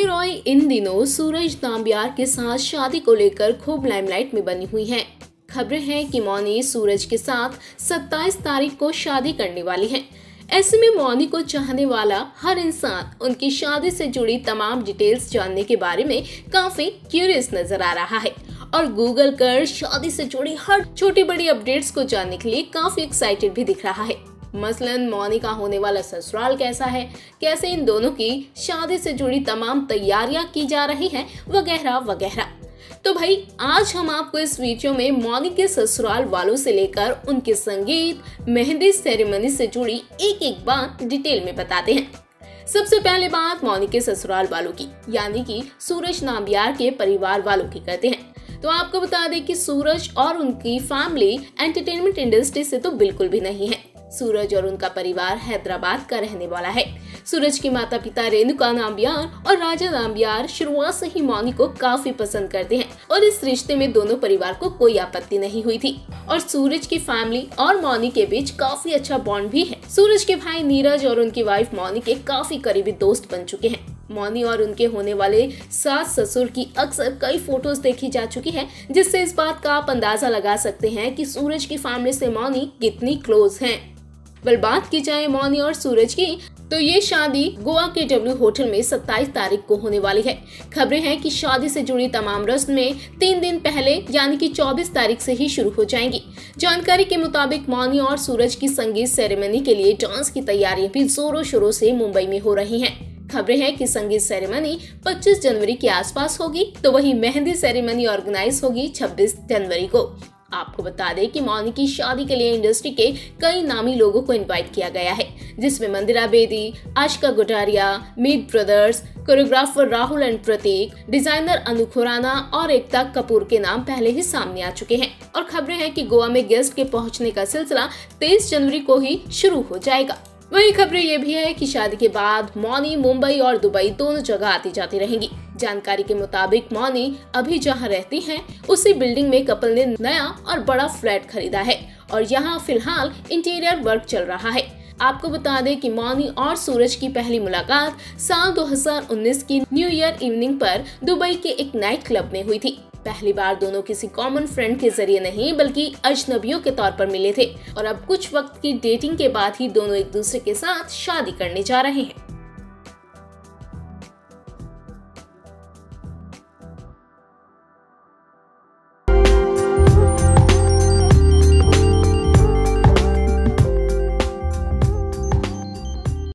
मौनी रॉय इन दिनों सूरज नाम्बियार के साथ शादी को लेकर खूब लाइमलाइट में बनी हुई हैं। खबरें हैं कि मौनी सूरज के साथ 27 तारीख को शादी करने वाली हैं। ऐसे में मौनी को चाहने वाला हर इंसान उनकी शादी से जुड़ी तमाम डिटेल्स जानने के बारे में काफ़ी क्यूरियस नज़र आ रहा है और गूगल कर शादी से जुड़ी हर छोटी बड़ी अपडेट्स को जानने के लिए काफ़ी एक्साइटेड भी दिख रहा है मसलन मौनी का होने वाला ससुराल कैसा है? कैसे इन दोनों की शादी से जुड़ी तमाम तैयारियाँ की जा रही हैं? वगैरह वगैरह। तो भाई, आज हम आपको इस वीडियो में मौनी के ससुराल वालों से लेकर उनके संगीत, मेहंदी सेरेमनी से जुड़ी एक एक बात डिटेल में बताते हैं। सबसे पहले बात मौनी के ससुराल वालों की, यानी कि सूरज नाबियार के परिवार वालों की करते हैं। तो आपको बता दें कि सूरज और उनकी फैमिली एंटरटेनमेंट इंडस्ट्री से तो बिल्कुल भी नहीं है। सूरज और उनका परिवार हैदराबाद का रहने वाला है। सूरज के माता पिता रेणुका नाम्बियार और राजा नाम्बियार शुरुआत से ही मौनी को काफ़ी पसंद करते हैं और इस रिश्ते में दोनों परिवार को कोई आपत्ति नहीं हुई थी। और सूरज की फैमिली और मौनी के बीच काफ़ी अच्छा बॉन्ड भी है। सूरज के भाई नीरज और उनकी वाइफ मौनी के काफ़ी करीबी दोस्त बन चुके हैं। मौनी और उनके होने वाले सास ससुर की अक्सर कई फ़ोटोज़ देखी जा चुकी है, जिससे इस बात का आप अंदाज़ा लगा सकते हैं कि सूरज की फैमिली से मौनी कितनी क्लोज हैं। बल बात की जाए मौनी और सूरज की तो ये शादी गोवा के डब्ल्यू होटल में 27 तारीख को होने वाली है। खबरें हैं कि शादी से जुड़ी तमाम रस्में तीन दिन पहले, यानी कि 24 तारीख से ही शुरू हो जाएँगी। जानकारी के मुताबिक मौनी और सूरज की संगीत सेरेमनी के लिए डांस की तैयारियाँ भी जोरों शोरों से मुंबई में हो रही हैं। खबरें हैं कि संगीत सेरेमनी 25 जनवरी के आसपास होगी तो वही मेहंदी सेरेमनी ऑर्गेनाइज होगी 26 जनवरी को। आपको बता दें कि मौनी की शादी के लिए इंडस्ट्री के कई नामी लोगों को इनवाइट किया गया है, जिसमें Mandira Bedi, Aashka गुटारिया Meet brothers choreographer Rahul and Prateek designer Anu Khurana और एकता कपूर के नाम पहले ही सामने आ चुके हैं। और खबरें हैं कि गोवा में गेस्ट के पहुँचने का सिलसिला तेईस जनवरी को ही शुरू हो जाएगा। वही खबरें ये भी है कि शादी के बाद मौनी, मुंबई और दुबई दोनों जगह आती जाती रहेंगी। जानकारी के मुताबिक मौनी अभी जहाँ रहती हैं, उसी बिल्डिंग में कपल ने नया और बड़ा फ्लैट खरीदा है और यहाँ फ़िलहाल इंटीरियर वर्क चल रहा है। आपको बता दें कि मौनी और सूरज की पहली मुलाकात साल 2019 की न्यू ईयर इवनिंग पर दुबई के एक नाइट क्लब में हुई थी। पहली बार दोनों किसी कॉमन फ्रेंड के ज़रिए नहीं, बल्कि अजनबियों के तौर पर मिले थे। और अब कुछ वक्त की डेटिंग के बाद ही दोनों एक दूसरे के साथ शादी करने जा रहे हैं।